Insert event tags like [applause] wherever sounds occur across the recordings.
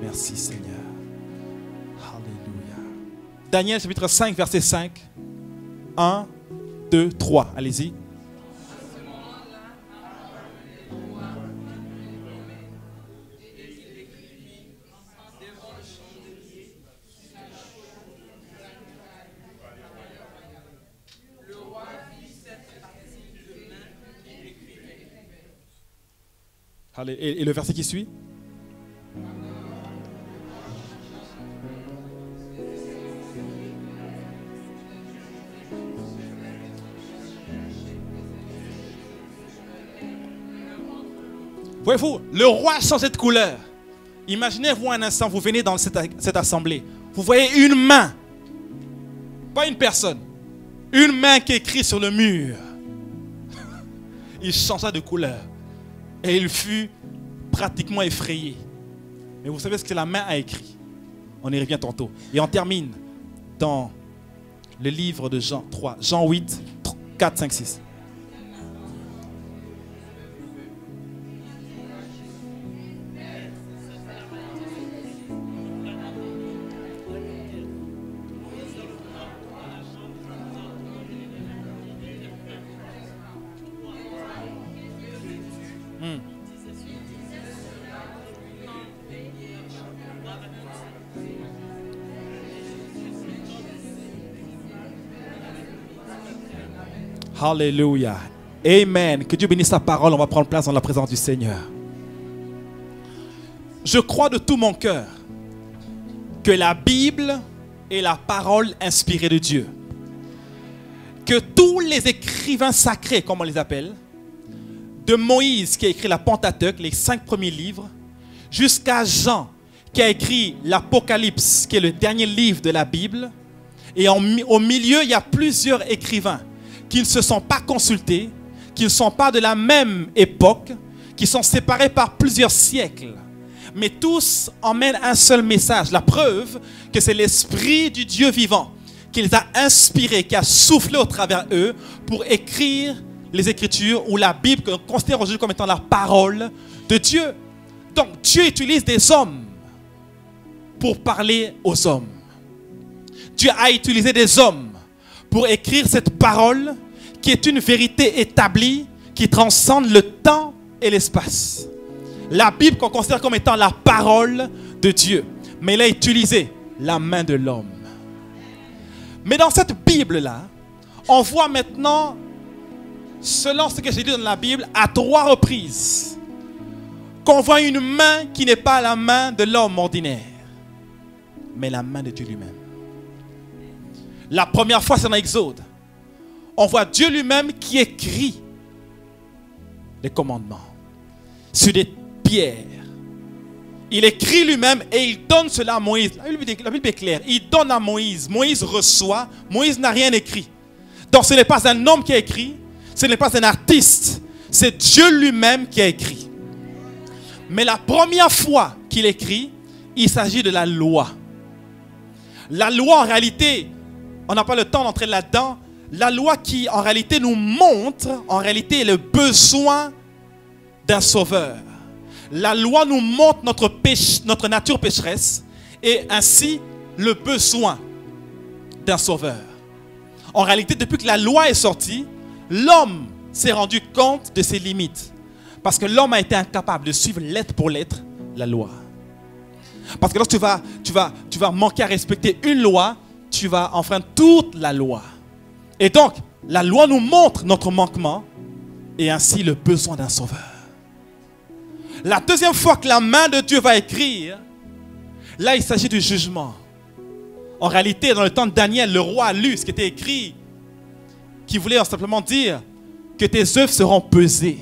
Merci Seigneur. Alléluia. Daniel chapitre 5, verset 5. 1, 2, 3. Allez-y. Et, et le verset qui suit? Voyez-vous, le roi changeait de couleur. Imaginez-vous un instant, vous venez dans cette, cette assemblée. Vous voyez une main. Pas une personne. Une main qui écrit sur le mur. [laughs] Il changea de couleur. Et il fut pratiquement effrayé. Mais vous savez ce que la main a écrit? On y revient tantôt. Et on termine dans le livre de Jean 3. Jean 8, 4, 5, 6. Alléluia. Amen. Que Dieu bénisse sa parole. On va prendre place dans la présence du Seigneur. Je crois de tout mon cœur que la Bible est la parole inspirée de Dieu. Que tous les écrivains sacrés, comme on les appelle, de Moïse qui a écrit la Pentateuque, les cinq premiers livres, jusqu'à Jean qui a écrit l'Apocalypse, qui est le dernier livre de la Bible, et au milieu, il y a plusieurs écrivains qui ne se sont pas consultés, qui ne sont pas de la même époque, qui sont séparés par plusieurs siècles. Mais tous emmènent un seul message. La preuve que c'est l'Esprit du Dieu vivant qui les a inspirés, qui a soufflé au travers eux pour écrire les Écritures ou la Bible que considère aujourd'hui comme étant la parole de Dieu. Donc Dieu utilise des hommes pour parler aux hommes. Dieu a utilisé des hommes pour écrire cette parole qui est une vérité établie qui transcende le temps et l'espace. La Bible qu'on considère comme étant la parole de Dieu, mais elle a utilisé la main de l'homme. Mais dans cette Bible-là, on voit maintenant, selon ce que j'ai dit dans la Bible, à trois reprises, qu'on voit une main qui n'est pas la main de l'homme ordinaire, mais la main de Dieu lui-même. La première fois, c'est dans Exode. On voit Dieu lui-même qui écrit les commandements sur des pierres. Il écrit lui-même et il donne cela à Moïse. La Bible est claire. Il donne à Moïse. Moïse reçoit. Moïse n'a rien écrit. Donc ce n'est pas un homme qui a écrit. Ce n'est pas un artiste. C'est Dieu lui-même qui a écrit. Mais la première fois qu'il écrit, il s'agit de la loi. La loi, en réalité, on n'a pas le temps d'entrer là-dedans. La loi qui, en réalité, nous montre, en réalité, le besoin d'un sauveur. La loi nous montre notre, notre nature pécheresse et ainsi le besoin d'un sauveur. En réalité, depuis que la loi est sortie, l'homme s'est rendu compte de ses limites. Parce que l'homme a été incapable de suivre lettre pour lettre la loi. Parce que lorsque tu vas, tu vas manquer à respecter une loi, tu vas enfreindre toute la loi. Et donc, la loi nous montre notre manquement et ainsi le besoin d'un sauveur. La deuxième fois que la main de Dieu va écrire, là il s'agit du jugement. En réalité, dans le temps de Daniel, le roi a lu ce qui était écrit, qui voulait simplement dire que tes œuvres seront pesées.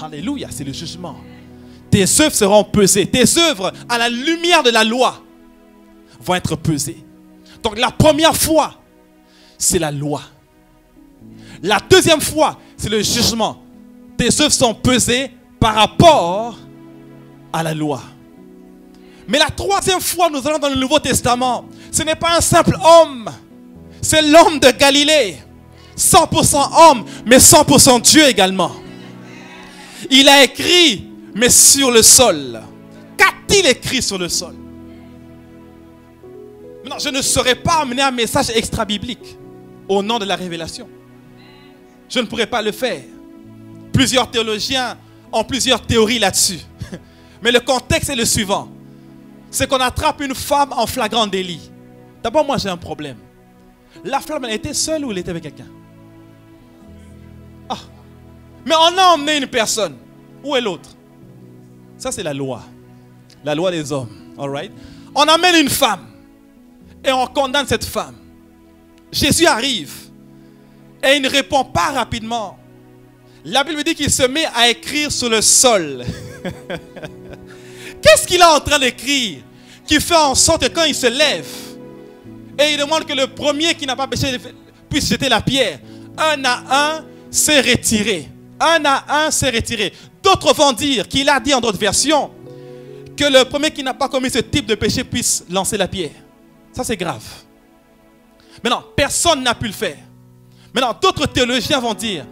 Alléluia, c'est le jugement. Tes œuvres seront pesées. Tes œuvres, à la lumière de la loi, vont être pesées. Donc la première fois, c'est la loi. La deuxième fois, c'est le jugement. Tes œuvres sont pesées par rapport à la loi. Mais la troisième fois, nous allons dans le Nouveau Testament. Ce n'est pas un simple homme. C'est l'homme de Galilée. 100% homme, mais 100% Dieu également. Il a écrit mais sur le sol. Qu'a-t-il écrit sur le sol? Maintenant, je ne saurais pas amener un message extra-biblique au nom de la révélation. Je ne pourrais pas le faire. Plusieurs théologiens ont plusieurs théories là-dessus. [laughs] Mais le contexte est le suivant. C'est qu'on attrape une femme en flagrant délit. D'abord, moi j'ai un problème. La femme, elle était seule ou elle était avec quelqu'un? Ah. Mais on a emmené une personne. Où est l'autre? Ça, c'est la loi. La loi des hommes. All right? On amène une femme et on condamne cette femme. Jésus arrive et il ne répond pas rapidement. La Bible dit qu'il se met à écrire sur le sol. [laughs] Qu'est-ce qu'il est en train d'écrire Qui fait en sorte que quand il se lève et il demande que le premier qui n'a pas péché puisse jeter la pierre, un à un s'est retiré. Un à un s'est retiré. D'autres vont dire qu'il a dit en d'autres versions que le premier qui n'a pas commis ce type de péché puisse lancer la pierre. Ça, c'est grave. Maintenant, personne n'a pu le faire. Maintenant, d'autres théologiens vont dire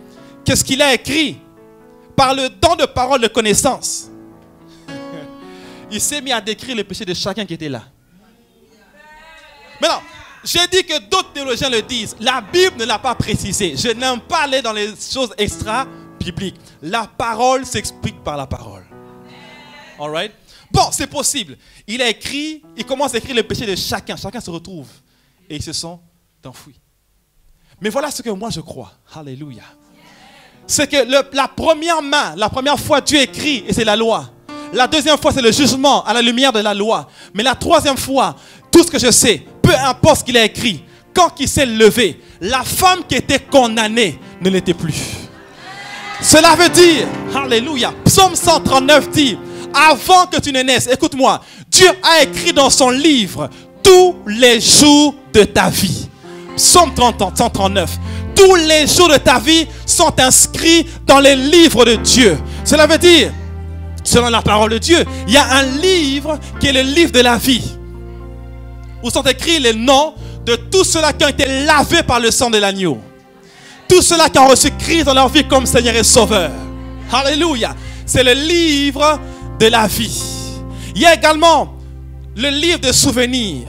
qu'est-ce qu'il a écrit? Par le don de parole de connaissance. [laughs] Il s'est mis à décrire le péché de chacun qui était là. Maintenant, j'ai dit que d'autres théologiens le disent. La Bible ne l'a pas précisé. Je n'aime pas aller dans les choses extra-bibliques. La parole s'explique par la parole. Bon, c'est possible. Il a écrit, il commence à écrire le péché de chacun. Chacun se retrouve. Et ils se sont enfouis. Mais voilà ce que moi je crois. Alléluia. C'est que la première main, la première fois Dieu écrit, et c'est la loi. La deuxième fois, c'est le jugement à la lumière de la loi. Mais la troisième fois, tout ce que je sais, peu importe ce qu'il a écrit, quand il s'est levé, la femme qui était condamnée ne l'était plus. Cela veut dire, Alléluia, Psaume 139 dit, avant que tu ne naisses, écoute-moi, Dieu a écrit dans son livre tous les jours de ta vie. Psaume 30, 139. Tous les jours de ta vie sont inscrits dans les livres de Dieu. Cela veut dire, selon la parole de Dieu, il y a un livre qui est le livre de la vie. Où sont écrits les noms de tous ceux-là qui ont été lavés par le sang de l'agneau. Tous ceux-là qui ont reçu Christ dans leur vie comme Seigneur et Sauveur. Alléluia. C'est le livre de la vie. Il y a également le livre de souvenirs.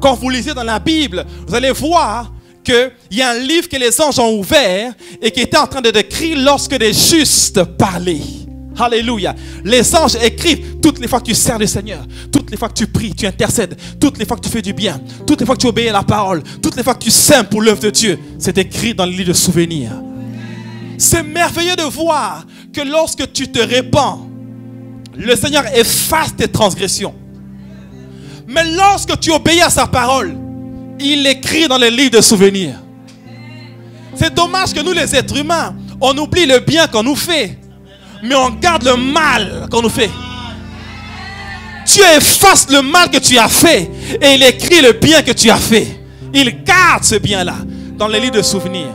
Quand vous lisez dans la Bible, vous allez voir qu'il y a un livre que les anges ont ouvert et qui était en train de décrire lorsque des justes parlaient. Alléluia. Les anges écrivent toutes les fois que tu sers le Seigneur, toutes les fois que tu pries, tu intercèdes, toutes les fois que tu fais du bien, toutes les fois que tu obéis à la parole, toutes les fois que tu sèmes pour l'œuvre de Dieu. C'est écrit dans le livre de souvenirs. C'est merveilleux de voir que lorsque tu te répands, le Seigneur efface tes transgressions. Mais lorsque tu obéis à sa parole, il écrit dans les livres de souvenirs. C'est dommage que nous, les êtres humains, on oublie le bien qu'on nous fait, mais on garde le mal qu'on nous fait. Tu effaces le mal que tu as fait et il écrit le bien que tu as fait. Il garde ce bien-là dans les livres de souvenirs.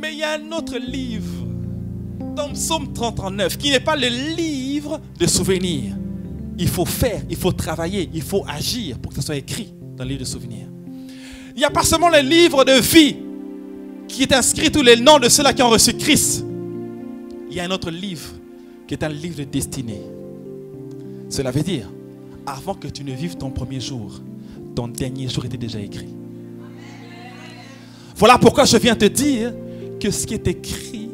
Mais il y a un autre livre, dans Psaume 39, qui n'est pas le livre de souvenirs il faut faire, il faut travailler, il faut agir pour que ça soit écrit dans le livre de souvenirs. Il n'y a pas seulement le livre de vie qui est inscrit tous les noms de ceux-là qui ont reçu Christ. Il y a un autre livre qui est un livre de destinée. Cela veut dire, avant que tu ne vives ton premier jour, ton dernier jour était déjà écrit. Voilà pourquoi je viens te dire que ce qui est écrit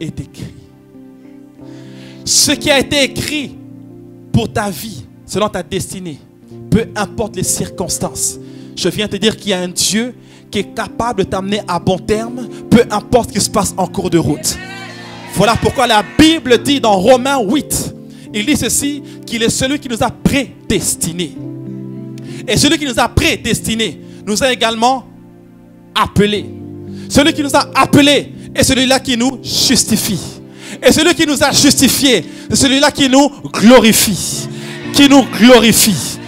est écrit. Ce qui a été écrit pour ta vie, selon ta destinée, peu importe les circonstances. Je viens te dire qu'il y a un Dieu qui est capable de t'amener à bon terme, peu importe ce qui se passe en cours de route. Voilà pourquoi la Bible dit dans Romains 8, il dit ceci, qu'il est celui qui nous a prédestinés. Et celui qui nous a prédestinés nous a également appelés. Celui qui nous a appelés est celui-là qui nous justifie. Et celui qui nous a justifiés, c'est celui-là qui nous glorifie. Qui nous glorifie.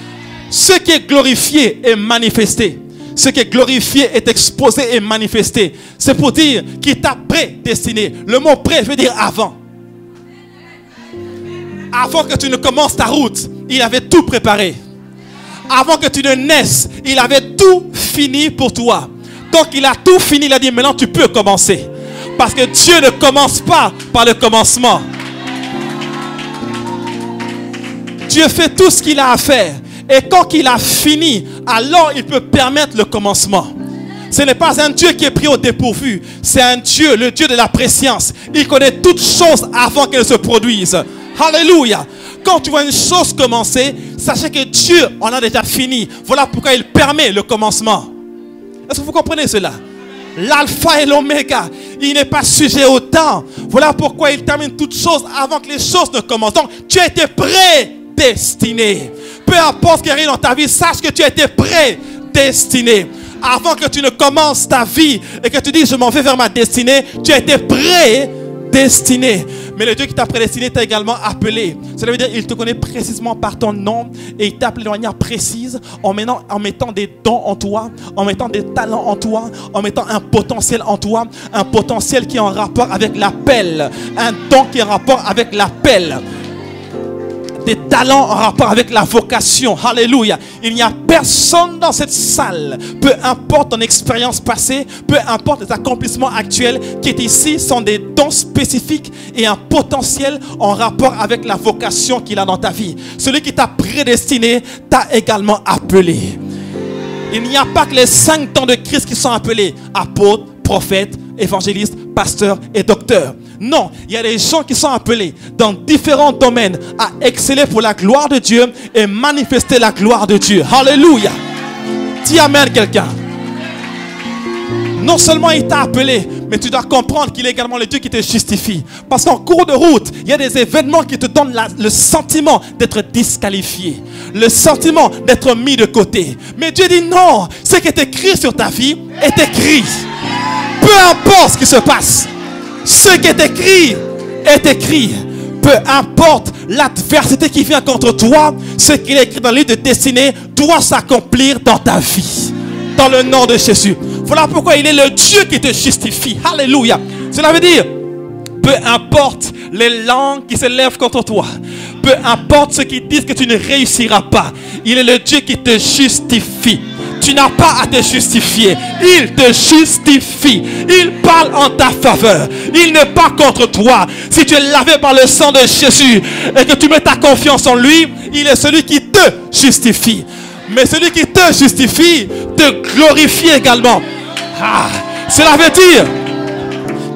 Ce qui est glorifié est manifesté. Ce qui est glorifié est exposé et manifesté. C'est pour dire qu'il t'a prédestiné. Le mot pré veut dire avant. Avant que tu ne commences ta route, il avait tout préparé. Avant que tu ne naisses, il avait tout fini pour toi. Donc il a tout fini, il a dit maintenant tu peux commencer. Parce que Dieu ne commence pas par le commencement. Dieu fait tout ce qu'il a à faire. Et quand il a fini, alors il peut permettre le commencement. Ce n'est pas un Dieu qui est pris au dépourvu. C'est un Dieu, le Dieu de la préscience. Il connaît toutes choses avant qu'elles se produisent. Alléluia. Quand tu vois une chose commencer, sachez que Dieu en a déjà fini. Voilà pourquoi il permet le commencement. Est-ce que vous comprenez cela? L'alpha et l'oméga. Il n'est pas sujet au temps. Voilà pourquoi il termine toutes choses avant que les choses ne commencent. Donc, tu as été prédestiné. Peu importe ce qui arrive dans ta vie, sache que tu as été prédestiné. Avant que tu ne commences ta vie et que tu dis je m'en vais vers ma destinée, tu as été prédestiné. Mais le Dieu qui t'a prédestiné t'a également appelé. Cela veut dire qu'il te connaît précisément par ton nom et il t'appelle de manière précise en en mettant des dons en toi, en mettant des talents en toi, en mettant un potentiel en toi, un potentiel qui est en rapport avec l'appel, un don qui est en rapport avec l'appel des talents en rapport avec la vocation. Alléluia. Il n'y a personne dans cette salle, peu importe ton expérience passée, peu importe les accomplissements actuels, qui est ici sont des dons spécifiques et un potentiel en rapport avec la vocation qu'il a dans ta vie. Celui qui t'a prédestiné t'a également appelé. Il n'y a pas que les cinq dons de Christ qui sont appelés apôtres, prophètes, évangélistes, pasteurs et docteurs. Non, il y a des gens qui sont appelés dans différents domaines à exceller pour la gloire de Dieu et manifester la gloire de Dieu. Alléluia. Dis Amen quelqu'un. Non seulement il t'a appelé, mais tu dois comprendre qu'il est également le Dieu qui te justifie. Parce qu'en cours de route, il y a des événements qui te donnent le sentiment d'être disqualifié, le sentiment d'être mis de côté. Mais Dieu dit non, ce qui est écrit sur ta vie est écrit. Peu importe ce qui se passe, ce qui est écrit est écrit. Peu importe l'adversité qui vient contre toi, ce qui est écrit dans le livre de destinée doit s'accomplir dans ta vie. Dans le nom de Jésus. Voilà pourquoi il est le Dieu qui te justifie. Alléluia. Cela veut dire, peu importe les langues qui s'élèvent contre toi, peu importe ceux qui disent que tu ne réussiras pas, il est le Dieu qui te justifie. Tu pas à te justifier. Il te justifie. Il parle en ta faveur. Il n'est pas contre toi. Si tu es lavé par le sang de Jésus et que tu mets ta confiance en lui, il est celui qui te justifie. Mais celui qui te justifie te glorifie également. Ah, cela veut dire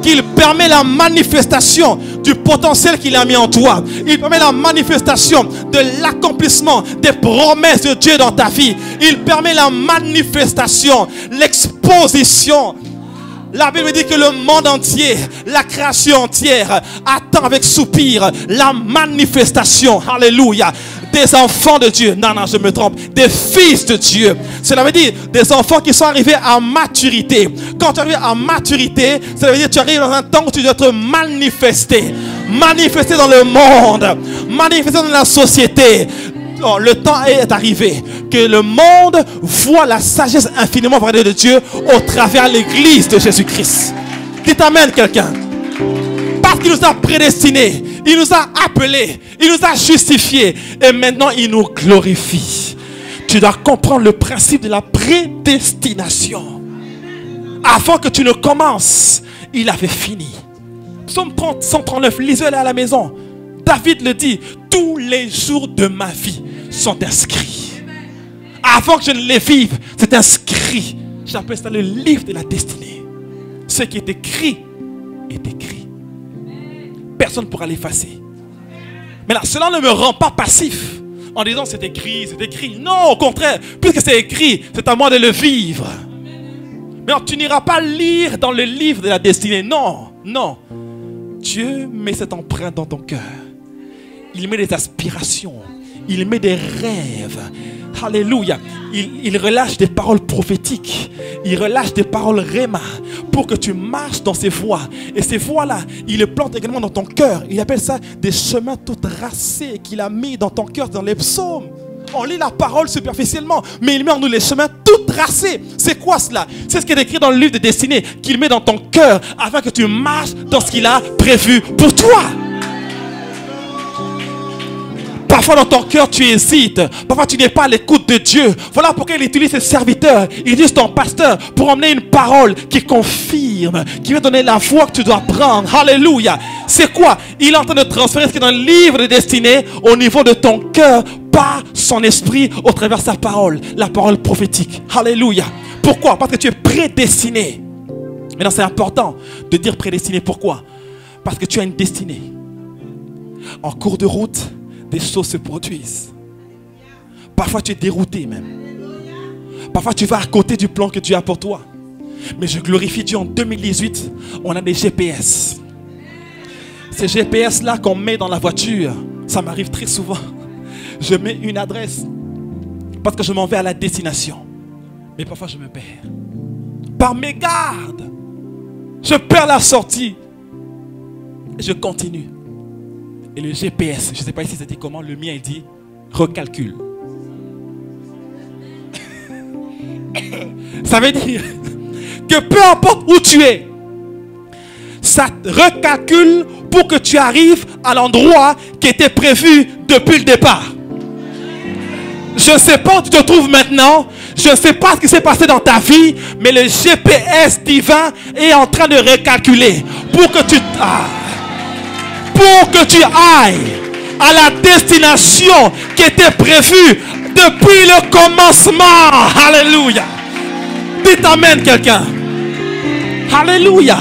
qu'il permet la manifestation du potentiel qu'il a mis en toi. Il permet la manifestation de l'accomplissement des promesses de Dieu dans ta vie. Il permet la manifestation, l'exposition. La Bible dit que le monde entier, la création entière, attend avec soupir la manifestation. Alléluia des enfants de Dieu. Non, non, je me trompe. Des fils de Dieu. Cela veut dire des enfants qui sont arrivés à maturité. Quand tu arrives à maturité, ça veut dire que tu arrives dans un temps où tu dois être manifesté. Manifesté dans le monde. Manifesté dans la société. Oh, le temps est arrivé que le monde voit la sagesse infiniment vraie de Dieu au travers l'église de Jésus-Christ. Dites Amen quelqu'un. Parce qu'il nous a prédestinés il nous a appelés. Il nous a justifiés. Et maintenant, il nous glorifie. Tu dois comprendre le principe de la prédestination. Avant que tu ne commences, il avait fini. Psaume 139, lisez-le à la maison. David le dit, tous les jours de ma vie sont inscrits. Avant que je ne les vive, c'est inscrit. J'appelle ça le livre de la destinée. Ce qui est écrit est écrit personne ne pourra l'effacer. Mais là, cela ne me rend pas passif en disant c'est écrit, c'est écrit. Non, au contraire, puisque c'est écrit, c'est à moi de le vivre. Mais tu n'iras pas lire dans le livre de la destinée. Non, non. Dieu met cette empreinte dans ton cœur. Il met des aspirations. Il met des rêves. Alléluia. Il, relâche des paroles prophétiques. Il relâche des paroles réma pour que tu marches dans ces voies. Et ces voies-là, il les plante également dans ton cœur. Il appelle ça des chemins tout tracés qu'il a mis dans ton cœur dans les psaumes. On lit la parole superficiellement, mais il met en nous les chemins tout tracés. C'est quoi cela? C'est ce qui est écrit dans le livre de destinée qu'il met dans ton cœur afin que tu marches dans ce qu'il a prévu pour toi. Parfois dans ton cœur tu hésites. Parfois tu n'es pas à l'écoute de Dieu. Voilà pourquoi il utilise ses serviteurs. Il utilise ton pasteur pour emmener une parole qui confirme, qui va donner la voix que tu dois prendre. Alléluia. C'est quoi? Il est en train de transférer ce qui est dans le livre de destinée au niveau de ton cœur par son esprit au travers sa parole, la parole prophétique. Alléluia. Pourquoi? Parce que tu es prédestiné. Maintenant, c'est important de dire prédestiné. Pourquoi? Parce que tu as une destinée. En cours de route, des choses se produisent. Parfois, tu es dérouté même. Parfois, tu vas à côté du plan que Dieu a pour toi. Mais je glorifie Dieu en 2018. On a des GPS. Ces GPS-là qu'on met dans la voiture, ça m'arrive très souvent. Je mets une adresse parce que je m'en vais à la destination. Mais parfois, je me perds. Par mes gardes, je perds la sortie. Je continue. Et le GPS, je ne sais pas si c'était comment, le mien, il dit recalcule. [laughs] Ça veut dire que peu importe où tu es, ça recalcule pour que tu arrives à l'endroit qui était prévu depuis le départ. Je ne sais pas où tu te trouves maintenant. Je ne sais pas ce qui s'est passé dans ta vie. Mais le GPS divin est en train de recalculer. Pour que tu... Ah, pour que tu ailles à la destination qui était prévue depuis le commencement. Alléluia. Dites Amen quelqu'un. Alléluia.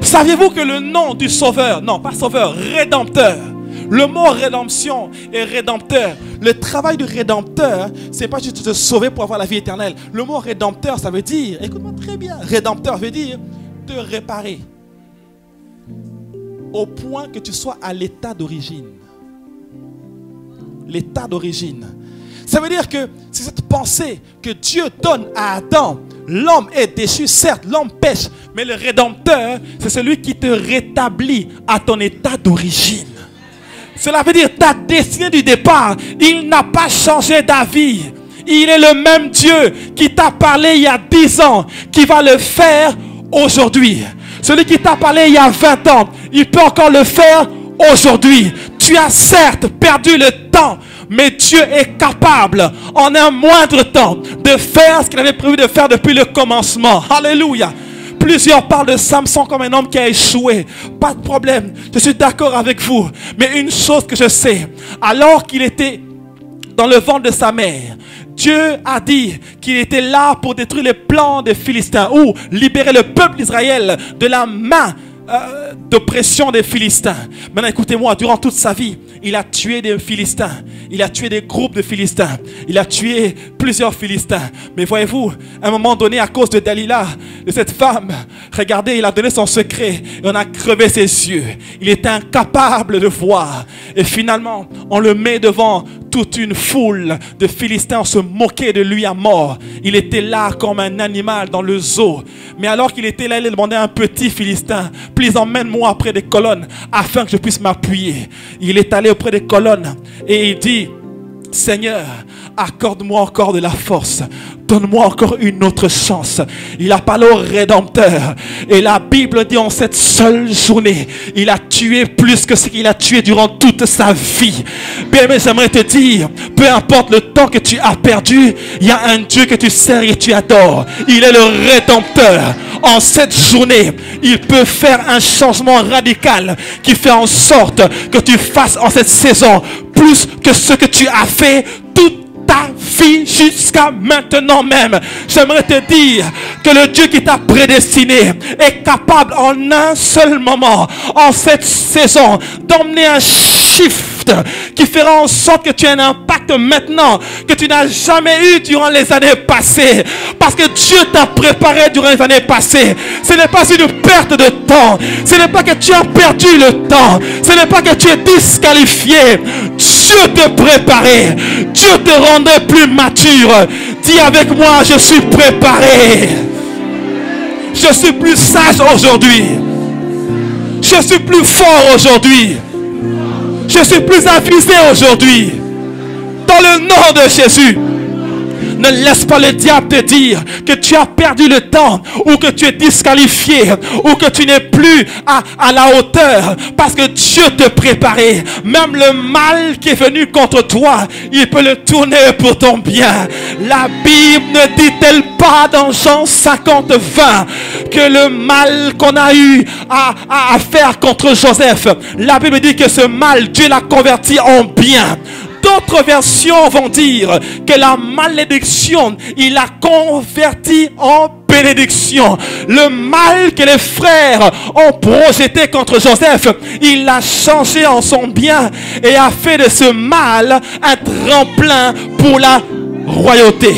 Saviez-vous que le nom du sauveur, non pas sauveur, rédempteur, le mot rédemption et rédempteur. Le travail du rédempteur, c'est pas juste te sauver pour avoir la vie éternelle. Le mot rédempteur, ça veut dire, écoute-moi très bien, rédempteur veut dire te réparer au point que tu sois à l'état d'origine. L'état d'origine. Ça veut dire que c'est cette pensée que Dieu donne à Adam. L'homme est déchu, certes, l'homme pêche, mais le Rédempteur, c'est celui qui te rétablit à ton état d'origine. Cela veut dire ta destinée du départ, il n'a pas changé d'avis. Il est le même Dieu qui t'a parlé il y a 10 ans, qui va le faire aujourd'hui. Celui qui t'a parlé il y a 20 ans, il peut encore le faire aujourd'hui. Tu as certes perdu le temps, mais Dieu est capable, en un moindre temps, de faire ce qu'il avait prévu de faire depuis le commencement. Alléluia. Plusieurs parlent de Samson comme un homme qui a échoué. Pas de problème, je suis d'accord avec vous. Mais une chose que je sais, alors qu'il était dans le ventre de sa mère, Dieu a dit qu'il était là pour détruire les plans des Philistins ou libérer le peuple d'Israël de la main euh, d'oppression des Philistins. Maintenant, écoutez-moi, durant toute sa vie, il a tué des Philistins. Il a tué des groupes de Philistins. Il a tué plusieurs Philistins. Mais voyez-vous, à un moment donné, à cause de Dalila, de cette femme, regardez, il a donné son secret et on a crevé ses yeux. Il était incapable de voir. Et finalement, on le met devant toute une foule de Philistins se moquaient de lui à mort. Il était là comme un animal dans le zoo. Mais alors qu'il était là, il demandait à un petit Philistin, please emmène-moi après des colonnes afin que je puisse m'appuyer. Il est allé auprès des colonnes et il dit, Seigneur, accorde-moi encore de la force. Donne-moi encore une autre chance. Il a parlé au Rédempteur. Et la Bible dit en cette seule journée, il a tué plus que ce qu'il a tué durant toute sa vie. Bien, mais j'aimerais te dire, peu importe le temps que tu as perdu, il y a un Dieu que tu sers et tu adores. Il est le Rédempteur. En cette journée, il peut faire un changement radical qui fait en sorte que tu fasses en cette saison plus que ce que tu as fait jusqu'à maintenant même. J'aimerais te dire que le Dieu qui t'a prédestiné est capable en un seul moment, en cette saison, d'emmener un chiffre qui fera en sorte que tu aies un impact maintenant que tu n'as jamais eu durant les années passées. Parce que Dieu t'a préparé durant les années passées. Ce n'est pas une perte de temps. Ce n'est pas que tu as perdu le temps. Ce n'est pas que tu es disqualifié. Te préparait. Dieu te rendrait plus mature. Dis avec moi, je suis préparé. Je suis plus sage aujourd'hui. Je suis plus fort aujourd'hui. Je suis plus avisé aujourd'hui. Dans le nom de Jésus. Ne laisse pas le diable te dire que tu as perdu le temps, ou que tu es disqualifié, ou que tu n'es plus à, à la hauteur, parce que Dieu te préparait. Même le mal qui est venu contre toi, il peut le tourner pour ton bien. La Bible ne dit-elle pas dans Jean 50, 20 que le mal qu'on a eu à, à- à faire contre Joseph, la Bible dit que ce mal, Dieu l'a converti en bien. D'autres versions vont dire que la malédiction, il l'a converti en bénédiction. Le mal que les frères ont projeté contre Joseph, il l'a changé en son bien et a fait de ce mal un tremplin pour la royauté.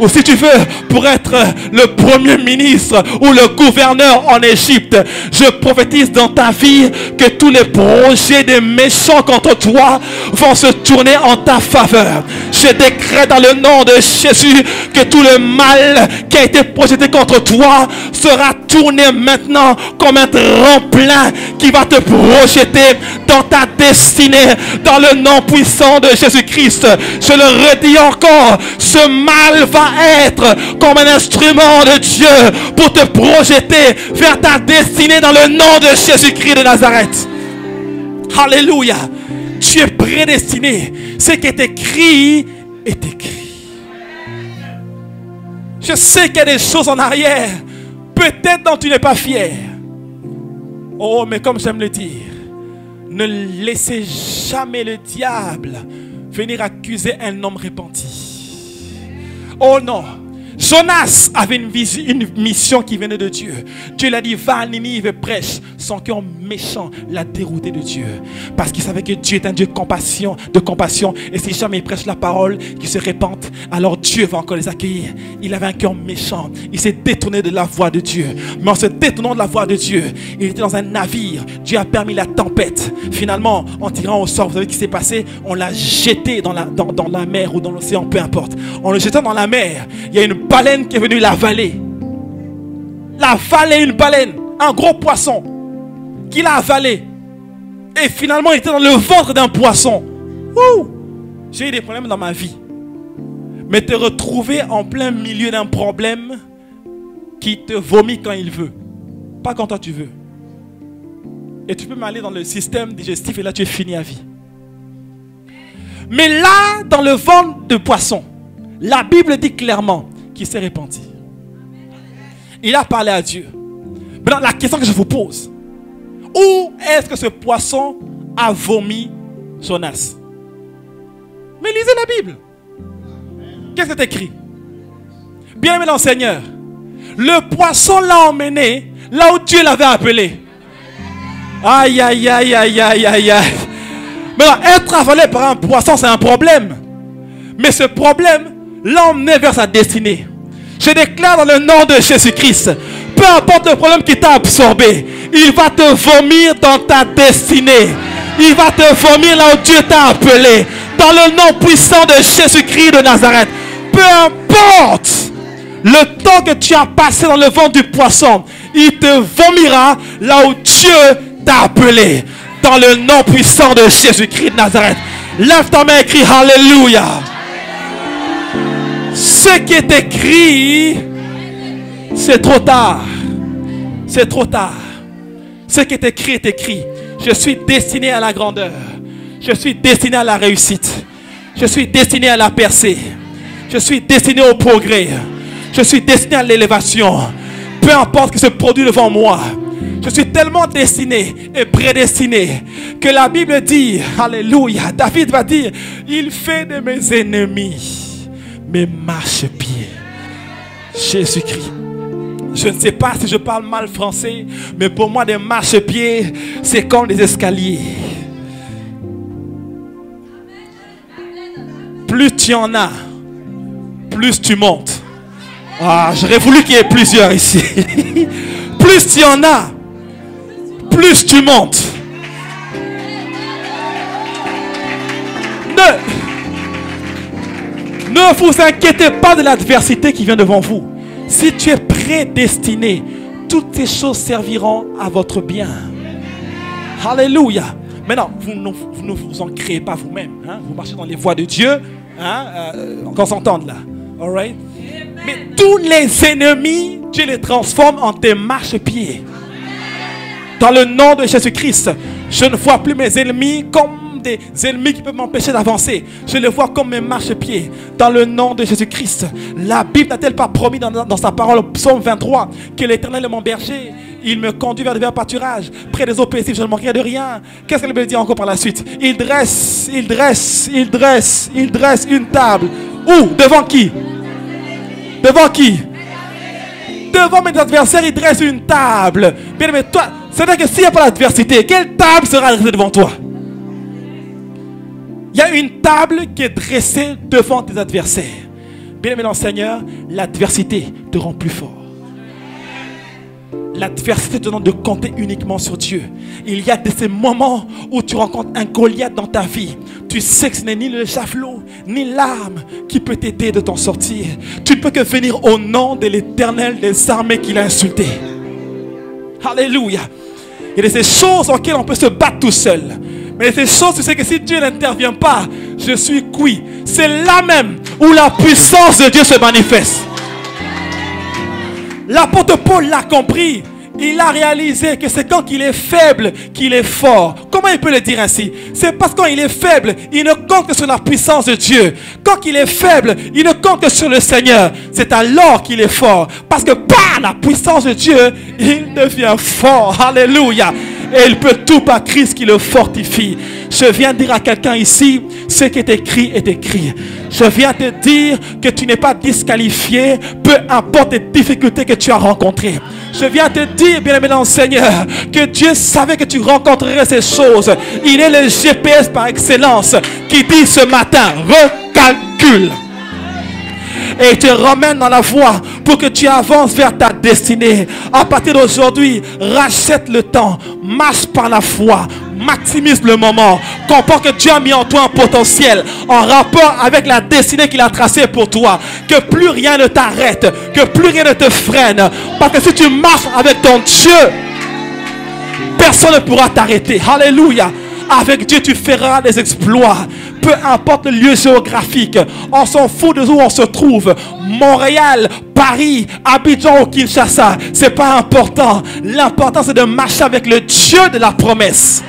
Ou si tu veux, pour être le premier ministre ou le gouverneur en Égypte, je prophétise dans ta vie que tous les projets des méchants contre toi vont se tourner en ta faveur. Je décrète dans le nom de Jésus que tout le mal qui a été projeté contre toi sera tourné maintenant comme un tremplin qui va te projeter dans ta destinée, dans le nom puissant de Jésus-Christ. Je le redis encore, ce mal va être comme un instrument de Dieu pour te projeter vers ta destinée dans le nom de Jésus-Christ de Nazareth. Alléluia. Tu es prédestiné. Ce qui est écrit est écrit. Je sais qu'il y a des choses en arrière, peut-être dont tu n'es pas fier. Oh, mais comme j'aime le dire, ne laissez jamais le diable venir accuser un homme repenti. Oh non. Jonas avait une, visi- une mission qui venait de Dieu. Dieu l'a dit, va à Ninive et prêche. Son cœur méchant l'a dérouté de Dieu. Parce qu'il savait que Dieu est un Dieu de compassion, de compassion. Et si jamais il prêche la parole, qui se répandent, alors Dieu va encore les accueillir. Il avait un cœur méchant. Il s'est détourné de la voie de Dieu. Mais en se détournant de la voie de Dieu, il était dans un navire. Dieu a permis la tempête. Finalement, en tirant au sort, vous savez ce qui s'est passé? On l'a jeté dans la, dans la mer ou dans l'océan, peu importe. En le jetant dans la mer, il y a une baleine qui est venue l'avaler. L'avaler une baleine, un gros poisson, qui l'a avalé. Et finalement, il était dans le ventre d'un poisson. J'ai eu des problèmes dans ma vie. Mais te retrouver en plein milieu d'un problème qui te vomit quand il veut, pas quand toi tu veux. Et tu peux m'aller dans le système digestif et là tu es fini à vie. Mais là, dans le ventre de poisson, la Bible dit clairement qu'il s'est repenti. Il a parlé à Dieu. Maintenant, la question que je vous pose, où est-ce que ce poisson a vomi Jonas Mais lisez la Bible. Qu'est-ce que c'est écrit? Bien aimé dans le Seigneur, le poisson l'a emmené là où Dieu l'avait appelé. Aïe, aïe, aïe, aïe, aïe, aïe, aïe. Maintenant, être avalé par un poisson, c'est un problème. Mais ce problème l'a emmené vers sa destinée. Je déclare dans le nom de Jésus-Christ, peu importe le problème qui t'a absorbé, il va te vomir dans ta destinée. Il va te vomir là où Dieu t'a appelé. Dans le nom puissant de Jésus-Christ de Nazareth. Peu importe le temps que tu as passé dans le ventre du poisson, il te vomira là où Dieu t'a appelé. Dans le nom puissant de Jésus-Christ de Nazareth. Lève ta main et crie Alléluia. Ce qui est écrit, c'est trop tard. C'est trop tard. Ce qui est écrit est écrit. Je suis destiné à la grandeur. Je suis destiné à la réussite. Je suis destiné à la percée. Je suis destiné au progrès. Je suis destiné à l'élévation. Peu importe ce qui se produit devant moi. Je suis tellement destiné et prédestiné que la Bible dit, Alléluia, David va dire, il fait de mes ennemis mes marchepieds. Jésus-Christ. Je ne sais pas si je parle mal français, mais pour moi, des marchepieds, c'est comme des escaliers. Plus tu en as, plus tu montes. Ah, j'aurais voulu qu'il y ait plusieurs ici. [laughs] plus tu en as, plus tu montes. Ne, ne vous inquiétez pas de l'adversité qui vient devant vous. Si tu es prédestiné, toutes ces choses serviront à votre bien. Alléluia. Maintenant, vous ne vous, en créez pas vous-même. hein. Vous marchez dans les voies de Dieu. Hein? euh, là. All right? Mais tous les ennemis, Dieu les transforme en tes marchepieds. Dans le nom de Jésus-Christ, je ne vois plus mes ennemis comme des ennemis qui peuvent m'empêcher d'avancer. Je les vois comme mes marchepieds. Dans le nom de Jésus-Christ. La Bible n'a-t-elle pas promis dans, sa parole, psaume 23, que l'Éternel est mon berger? Il me conduit vers des verts pâturages, près des eaux paisibles, je ne manquerai de rien. Qu'est-ce qu'elle veut dire encore par la suite? Il dresse, il dresse, il dresse, il dresse une table. Où? Devant qui? Devant qui? Devant mes adversaires, il dresse une table. Bien mais toi, c'est-à-dire que s'il n'y a pas l'adversité, quelle table sera dressée devant toi? Il y a une table qui est dressée devant tes adversaires. Bien aimé Seigneur, l'adversité te rend plus fort. L'adversité te demande de compter uniquement sur Dieu. Il y a de ces moments où tu rencontres un Goliath dans ta vie. Tu sais que ce n'est ni le javelot, ni l'arme qui peut t'aider de t'en sortir. Tu ne peux que venir au nom de l'éternel des armées qu'il a insulté. Alléluia. Il y a ces choses auxquelles on peut se battre tout seul. Mais ces choses, tu sais que si Dieu n'intervient pas, je suis cuit. C'est là même où la puissance de Dieu se manifeste. L'apôtre Paul l'a compris. Il a réalisé que c'est quand il est faible qu'il est fort. Comment il peut le dire ainsi? C'est parce qu'il est faible, il ne compte que sur la puissance de Dieu. Quand il est faible, il ne compte que sur le Seigneur. C'est alors qu'il est fort. Parce que par la puissance de Dieu, il devient fort. Alléluia. Et il peut tout par Christ qui le fortifie. Je viens dire à quelqu'un ici, ce qui est écrit est écrit. Je viens te dire que tu n'es pas disqualifié, peu importe les difficultés que tu as rencontrées. Je viens te dire, bien aimé dans le Seigneur, que Dieu savait que tu rencontrerais ces choses. Il est le GPS par excellence qui dit ce matin, recalcule et te ramène dans la voie pour que tu avances vers ta destinée. À partir d'aujourd'hui, rachète le temps, marche par la foi, maximise le moment. Comprends que Dieu a mis en toi un potentiel en rapport avec la destinée qu'il a tracée pour toi. Que plus rien ne t'arrête, que plus rien ne te freine. Parce que si tu marches avec ton Dieu, personne ne pourra t'arrêter. Alléluia. Avec Dieu, tu feras des exploits. Peu importe le lieu géographique. On s'en fout de où on se trouve. Montréal, Paris, Abidjan ou Kinshasa. C'est pas important. L'important, c'est de marcher avec le Dieu de la promesse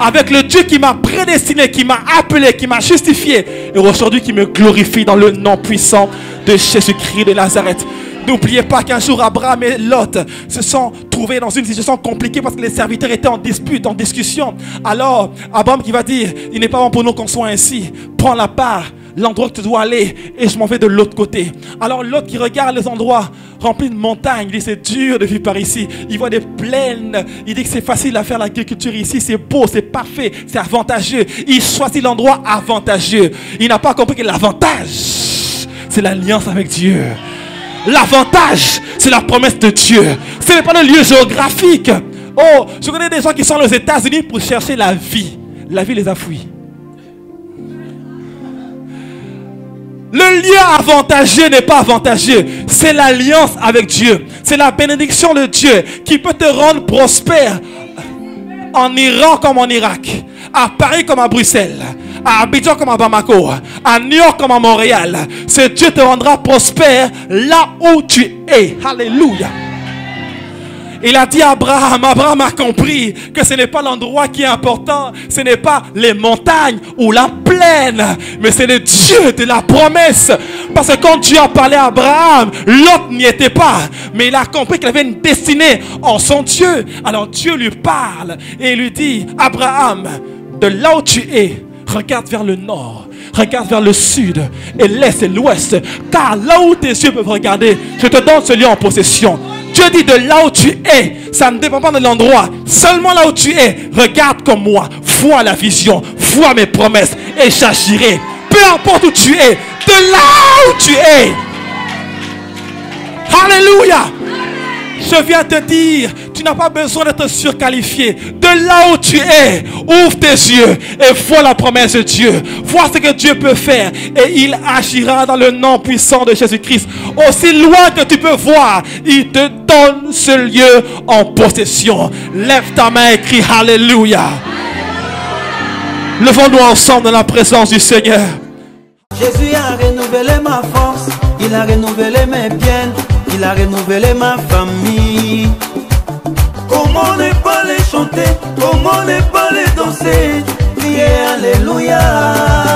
avec le Dieu qui m'a prédestiné, qui m'a appelé, qui m'a justifié, et aujourd'hui qui me glorifie dans le nom puissant de Jésus-Christ de Nazareth. N'oubliez pas qu'un jour Abraham et Lot se sont trouvés dans une situation compliquée parce que les serviteurs étaient en dispute, en discussion. Alors Abraham qui va dire, il n'est pas bon pour nous qu'on soit ainsi. Prends la part, l'endroit que tu dois aller et je m'en vais de l'autre côté. Alors Lot qui regarde les endroits remplis de montagnes, il dit c'est dur de vivre par ici. Il voit des plaines, il dit que c'est facile à faire l'agriculture ici, c'est beau, c'est parfait, c'est avantageux. Il choisit l'endroit avantageux. Il n'a pas compris que l'avantage, c'est l'alliance avec Dieu. L'avantage, c'est la promesse de Dieu. Ce n'est pas le lieu géographique. Oh, je connais des gens qui sont aux États-Unis pour chercher la vie. La vie les a fouillés. Le lieu avantageux n'est pas avantageux. C'est l'alliance avec Dieu. C'est la bénédiction de Dieu qui peut te rendre prospère en Iran comme en Irak, à Paris comme à Bruxelles, à Abidjan comme à Bamako, à New York comme à Montréal. Ce Dieu te rendra prospère là où tu es. Alléluia. Il a dit à Abraham, Abraham a compris que ce n'est pas l'endroit qui est important, ce n'est pas les montagnes ou la plaine, mais c'est le Dieu de la promesse. Parce que quand Dieu a parlé à Abraham, l'autre n'y était pas, mais il a compris qu'il avait une destinée en son Dieu. Alors Dieu lui parle et lui dit, Abraham, de là où tu es, regarde vers le nord, regarde vers le sud et l'est et l'ouest, car là où tes yeux peuvent regarder, je te donne ce lieu en possession. Dieu dit de là où tu es, ça ne dépend pas de l'endroit. Seulement là où tu es, regarde comme moi, vois la vision, vois mes promesses et j'agirai. Peu importe où tu es, de là où tu es. Alléluia. Je viens te dire, tu n'as pas besoin d'être surqualifié. De là où tu es, ouvre tes yeux et vois la promesse de Dieu. Vois ce que Dieu peut faire et il agira dans le nom puissant de Jésus-Christ. Aussi loin que tu peux voir, il te donne ce lieu en possession. Lève ta main et crie Alléluia. Levons-nous ensemble dans la présence du Seigneur. Jésus a renouvelé ma force. il a renouvelé mes biens, il a renouvelé ma famille. Comment ne pas les chanter, comment ne pas les danser, crier Alléluia.